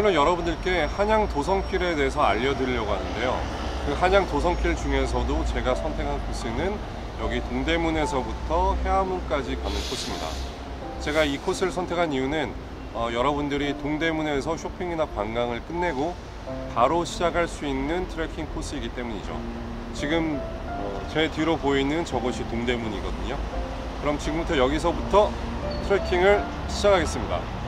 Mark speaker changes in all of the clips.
Speaker 1: 오늘은 여러분들께 한양 도성길에 대해서 알려드리려고 하는데요. 그 한양 도성길 중에서도 제가 선택한 코스는 여기 동대문에서부터 해암문까지 가는 코스입니다. 제가 이 코스를 선택한 이유는 어, 여러분들이 동대문에서 쇼핑이나 관광을 끝내고 바로 시작할 수 있는 트레킹 코스이기 때문이죠. 지금 어, 제 뒤로 보이는 저곳이 동대문이거든요. 그럼 지금부터 여기서부터 트레킹을 시작하겠습니다.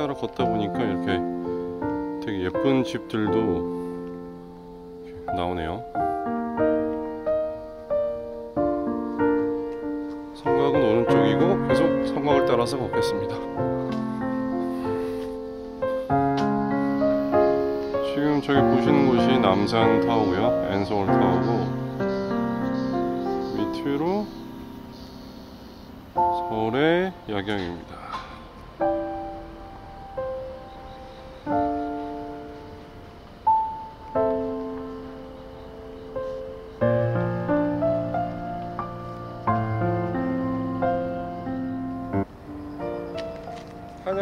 Speaker 1: 따라 걷다 보니까 이렇게 되게 예쁜 집들도 나오네요. 성곽은 오른쪽이고 계속 성곽을 따라서 걷겠습니다. 지금 저기 보시는 곳이 남산 타워고요. 앤서울 타워고 밑으로 서울의 야경입니다.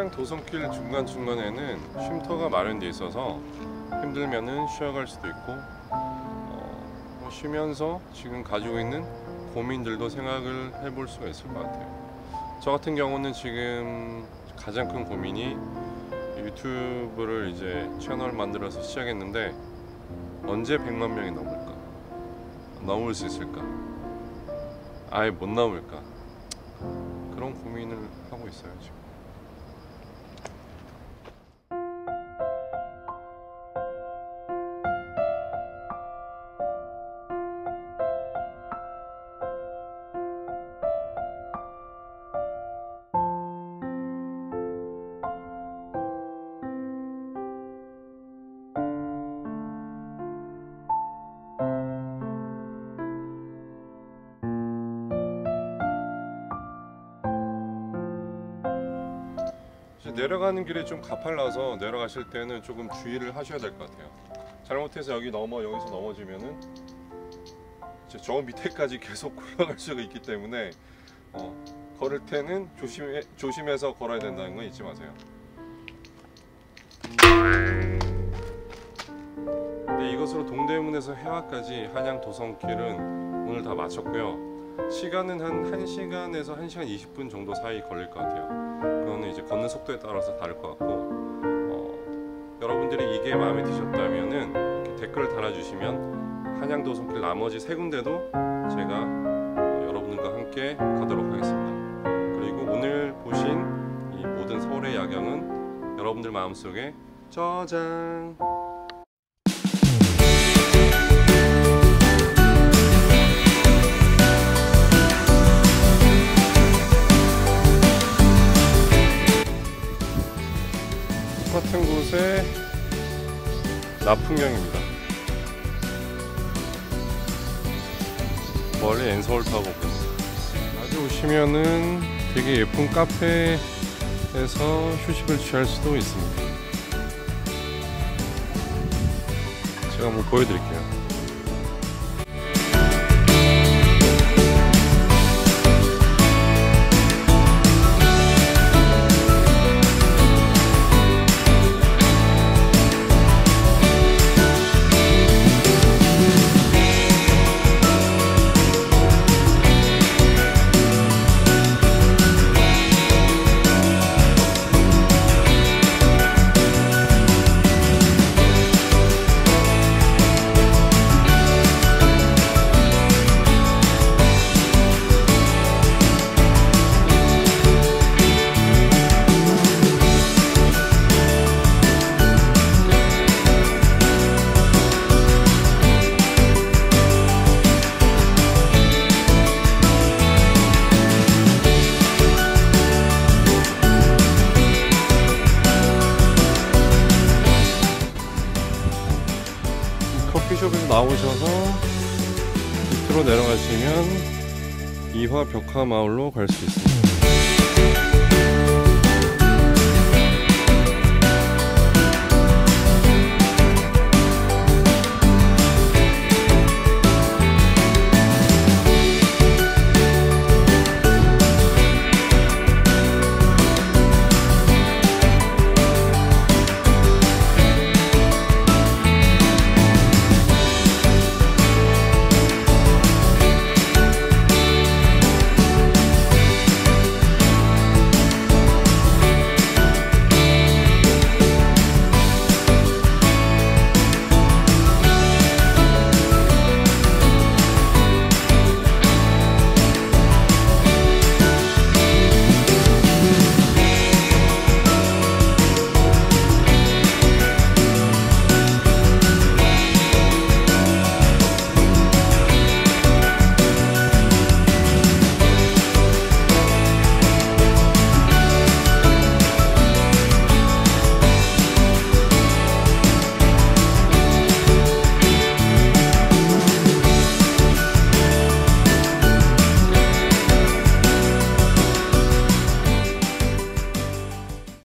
Speaker 1: 한양 도성길 중간중간에는 쉼터가 마련되어 있어서 힘들면은 쉬어갈 수도 있고 어, 뭐 쉬면서 지금 가지고 있는 고민들도 생각을 해볼 수가 있을 것 같아요. 저 같은 경우는 지금 가장 큰 고민이 유튜브를 이제 채널 만들어서 시작했는데 언제 100만 명이 넘을까? 넘을 수 있을까? 아예 못 넘을까? 그런 고민을 하고 있어요 지금. 내려가는 길이 좀 가팔라서 내려가실 때는 조금 주의를 하셔야 될 것 같아요. 잘못해서 여기 넘어 여기서 넘어지면은 이제 저 밑에까지 계속 올라갈 수가 있기 때문에 어, 걸을 때는 조심해 조심해서 걸어야 된다는 건 잊지 마세요. 네, 이것으로 동대문에서 해화까지 한양 도성길은 오늘 다 마쳤고요. 시간은 한 1시간에서 1시간 20분 정도 사이 걸릴 것 같아요. 그거는 이제 걷는 속도에 따라서 다를 것 같고 어, 여러분들이 이게 마음에 드셨다면은 댓글을 달아주시면 한양 도성길 나머지 세 군데도 제가 어, 여러분들과 함께 가도록 하겠습니다. 그리고 오늘 보신 이 모든 서울의 야경은 여러분들 마음속에 저장. 나풍경입니다. 멀리 앤서울 타고. 아주 오시면은 되게 예쁜 카페에서 휴식을 취할 수도 있습니다. 제가 한번 보여드릴게요. 나오셔서 밑으로 내려가시면 이화 벽화 마을로 갈 수 있습니다.